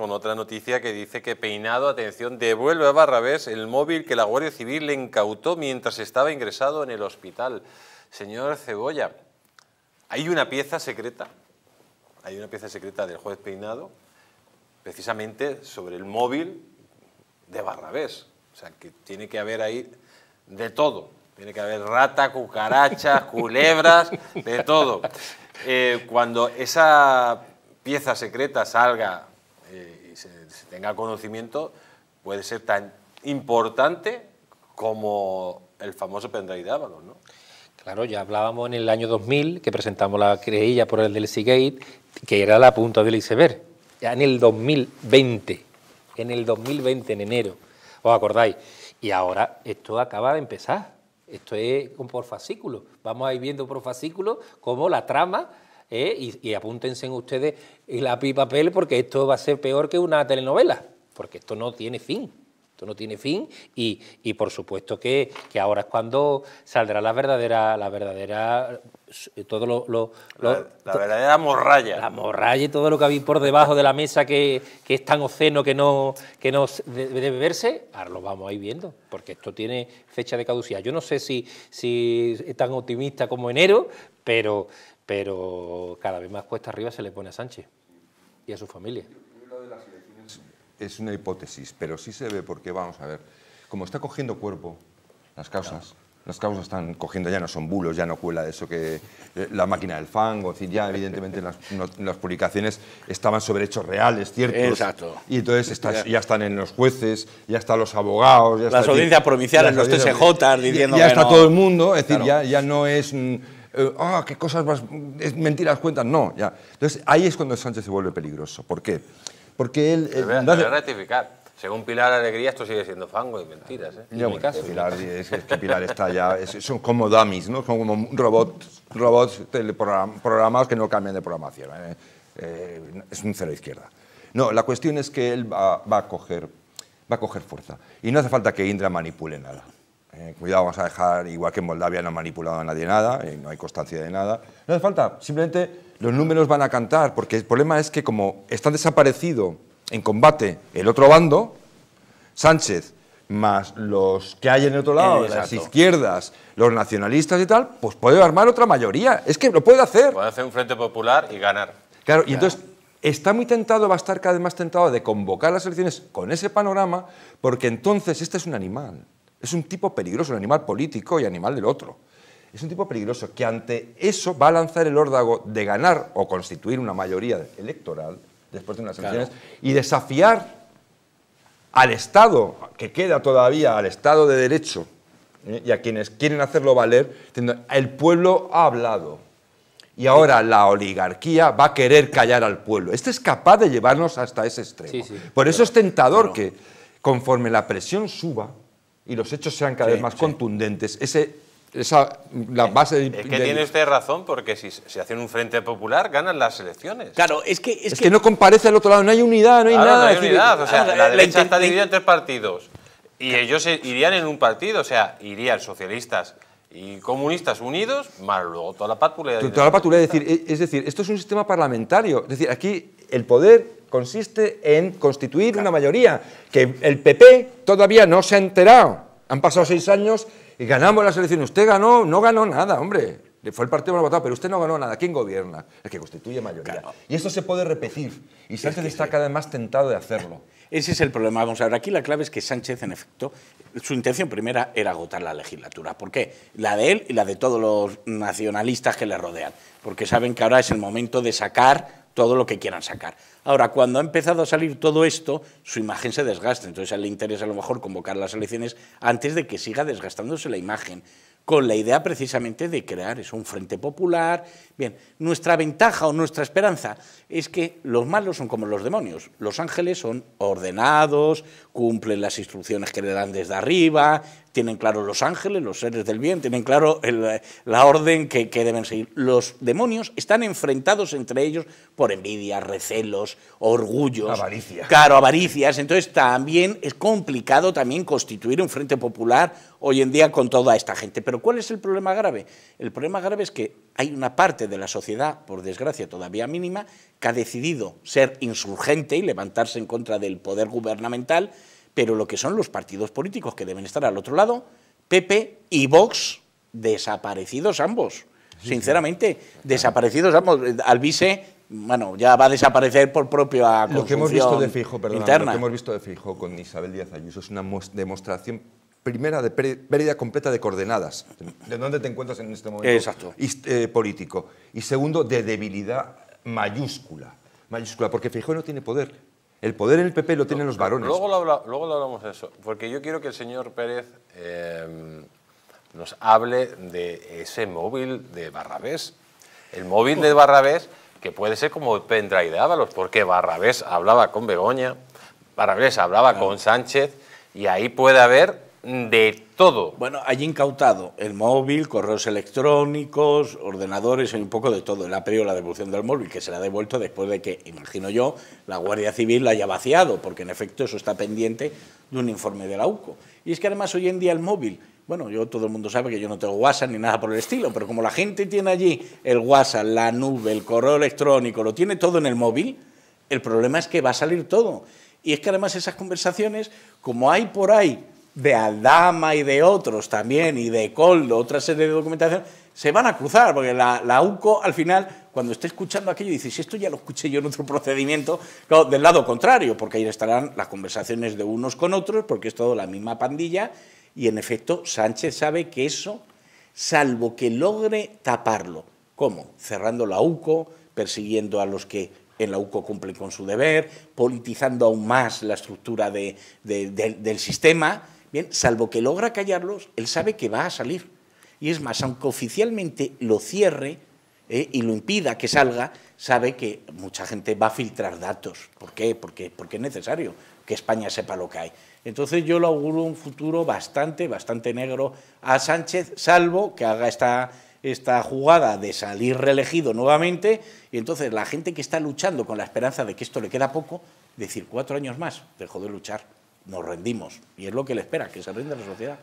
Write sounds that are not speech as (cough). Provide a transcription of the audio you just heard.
con otra noticia que dice que Peinado, atención, devuelve a Barrabés el móvil que la Guardia Civil le incautó mientras estaba ingresado en el hospital. Señor Cebolla, hay una pieza secreta, hay una pieza secreta del juez Peinado, precisamente sobre el móvil de Barrabés. O sea, que tiene que haber ahí de todo. Tiene que haber rata, cucarachas, (laughs) culebras, de todo. Eh, cuando esa pieza secreta salga eh, y se, tenga conocimiento, puede ser tan importante como el famoso pendrive de Ábalos, ¿no? Claro, ya hablábamos en el año 2000 que presentamos la creilla por el del Seagate, que era la punta del iceberg. Ya en el 2020, en el 2020, en enero, ¿os acordáis? Y ahora esto acaba de empezar. Esto es por fascículo. Vamos a ir viendo por fascículo cómo la trama ¿eh? y, apúntense ustedes el lápiz y papel porque esto va a ser peor que una telenovela, porque esto no tiene fin. Esto no tiene fin y, por supuesto que, ahora es cuando saldrá la verdadera, la verdadera, todo lo, la, verdadera morralla. La morralla y todo lo que habéis por debajo de la mesa que, es tan oceno que no, que no debe verse, ahora lo vamos a ir viendo, porque esto tiene fecha de caducidad. Yo no sé si, si es tan optimista como enero, pero pero cada vez más cuesta arriba se le pone a Sánchez y a su familia. Es una hipótesis, pero sí se ve porque, vamos a ver, como está cogiendo cuerpo las causas, las causas están cogiendo, ya no son bulos, ya no cuela eso que eh, la máquina del fango, es decir, ya evidentemente las, las, publicaciones estaban sobre hechos reales, ciertos. Exacto. Y entonces ya están en los jueces, ya están los abogados. Ya las audiencias provinciales, los TSJ diciendo Ya, ya está todo el mundo, es decir, ya, ya no es eh, ah, qué cosas más, es mentiras cuentan, no, ya. Entonces ahí es cuando Sánchez se vuelve peligroso. ¿Por qué? Porque él... Eh, voy a rectificar. Según Pilar Alegría, esto sigue siendo fango y mentiras. ¿eh? en mi caso. Pilar, es, que Pilar está ya. son como dummies, ¿no? Son como robots, robots programados que no cambian de programación. ¿eh? Eh, es un cero izquierda. No, la cuestión es que él va, va, a coger, va a coger fuerza. Y no hace falta que Indra manipule nada. Eh, cuidado, vamos a dejar, igual que en Moldavia no ha manipulado a nadie nada, eh, no hay constancia de nada. No hace falta, simplemente los números van a cantar, porque el problema es que como está desaparecido en combate el otro bando, Sánchez más los que hay en el otro lado, las izquierdas, los nacionalistas y tal, pues puede armar otra mayoría. Es que lo puede hacer. Puede hacer un frente popular y ganar. Claro, y entonces está muy tentado, va a estar cada vez más tentado de convocar las elecciones con ese panorama, porque entonces este es un animal. Es un tipo peligroso, un animal político y animal del otro. Es un tipo peligroso que ante eso va a lanzar el órdago de ganar o constituir una mayoría electoral después de unas elecciones y desafiar al Estado, que queda todavía al Estado de Derecho, ¿eh? y a quienes quieren hacerlo valer, diciendo, el pueblo ha hablado. Y ahora la oligarquía va a querer callar al pueblo. Este es capaz de llevarnos hasta ese extremo. Por eso es tentador que conforme la presión suba, y los hechos sean cada vez más contundentes. Ese, esa, la base es que tiene usted razón, porque si se hacen un frente popular, ganan las elecciones. Claro, es que. Es, que, no comparece al otro lado, no hay unidad, no hay nada. No hay unidad, o sea, la, derecha está dividida en tres partidos. Y ellos irían en un partido, o sea, irían socialistas y comunistas unidos, más luego toda la patulea. Toda la patulea, es decir, es decir, esto es un sistema parlamentario. Es decir, aquí el poder consiste en constituir una mayoría, que el PP todavía no se ha enterado. Han pasado seis años y ganamos las elecciones. Usted ganó, no ganó nada, hombre. Fue el partido más votado, pero usted no ganó nada. ¿Quién gobierna? El que constituye mayoría. Y esto se puede repetir. Y Sánchez está cada vez más tentado de hacerlo. Ese es el problema. Vamos a ver, aquí la clave es que Sánchez, en efecto, su intención primera era agotar la legislatura. ¿Por qué? La de él y la de todos los nacionalistas que le rodean. Porque saben que ahora es el momento de sacar todo lo que quieran sacar. Ahora, cuando ha empezado a salir todo esto, su imagen se desgasta, entonces a él le interesa a lo mejor convocar las elecciones antes de que siga desgastándose la imagen con la idea precisamente de crear eso, un frente popular. Bien, nuestra ventaja o nuestra esperanza es que los malos son como los demonios. Los ángeles son ordenados, cumplen las instrucciones que le dan desde arriba, tienen claro los ángeles, los seres del bien, tienen claro la orden que, deben seguir. Los demonios están enfrentados entre ellos por envidia, recelos, orgullos. Avaricia. Claro, avaricias. Entonces también es complicado también constituir un frente popular hoy en día con toda esta gente. Pero ¿cuál es el problema grave? El problema grave es que hay una parte de la sociedad, por desgracia todavía mínima, que ha decidido ser insurgente y levantarse en contra del poder gubernamental, pero lo que son los partidos políticos que deben estar al otro lado, PP y Vox, desaparecidos ambos. Sinceramente, desaparecidos ambos. Alvise, bueno, ya va a desaparecer por propia Lo que hemos visto de Fijo, perdón, lo interna. que hemos visto de Fijo con Isabel Díaz Ayuso es una mos- demostración primera de pé- pérdida completa de coordenadas, de dónde te encuentras en este momento Exacto. eh, político. Y segundo, de debilidad mayúscula, mayúscula, porque Fijo no tiene poder. El poder en el PP lo tienen los varones. Luego lo, habla- luego lo hablamos de eso, porque yo quiero que el señor Pérez eh, nos hable de ese móvil de Barrabés. El móvil de Barrabés, que puede ser como el pendrive de Ábalos, porque Barrabés hablaba con Begoña, Barrabés hablaba con Sánchez, y ahí puede haber de todo. Bueno, allí incautado el móvil, correos electrónicos, ordenadores, hay un poco de todo. Él ha pedido la devolución del móvil, que se la ha devuelto después de que, imagino yo, la Guardia Civil la haya vaciado, porque en efecto eso está pendiente de un informe de la UCO. Y es que además hoy en día el móvil, bueno, yo todo el mundo sabe que yo no tengo WhatsApp ni nada por el estilo, pero como la gente tiene allí el WhatsApp, la nube, el correo electrónico, lo tiene todo en el móvil, el problema es que va a salir todo. Y es que además esas conversaciones, como hay por ahí de Aldama y de otros también, y de Coldo, otra serie de documentación, se van a cruzar, porque la, la UCO al final, cuando esté escuchando aquello, dice, si esto ya lo escuché yo en otro (laughs) procedimiento, del lado contrario, porque ahí estarán las conversaciones de unos con otros, porque es todo la misma pandilla, y en efecto Sánchez sabe que eso, salvo que logre taparlo, ¿cómo? Cerrando la UCO, persiguiendo a los que en la UCO cumplen con su deber, politizando aún más la estructura de- del sistema, bien, salvo que logra callarlos, él sabe que va a salir. Y es más, aunque oficialmente lo cierre eh, y lo impida que salga, sabe que mucha gente va a filtrar datos. ¿Por qué? Porque, es necesario que España sepa lo que hay. Entonces yo le auguro un futuro bastante, bastante negro a Sánchez, salvo que haga esta, esta jugada de salir reelegido nuevamente y entonces la gente que está luchando con la esperanza de que esto le queda poco, decir cuatro años más, dejó de luchar, nos rendimos. Y es lo que le espera, que se rinde la sociedad.